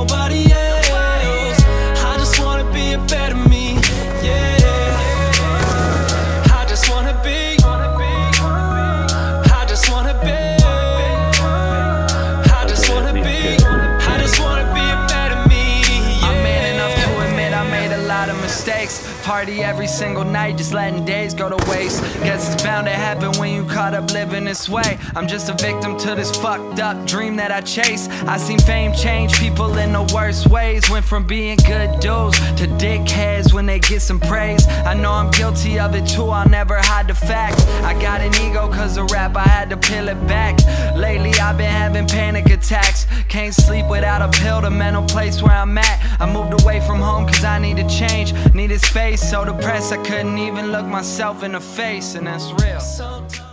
nobody else. Party every single night, just letting days go to waste. Guess it's bound to happen when you caught up living this way. I'm just a victim to this fucked up dream that I chase. I seen fame change people in the worst ways. Went from being good dudes to dickheads when they get some praise. I know I'm guilty of it too, I'll never hide the fact. I got an ego cause of rap, I had to peel it back. Lately I've been having panic attacks. Can't sleep without a pill, the mental place where I'm at. I moved away from home cause I needed space. So depressed I couldn't even look myself in the face, and that's real.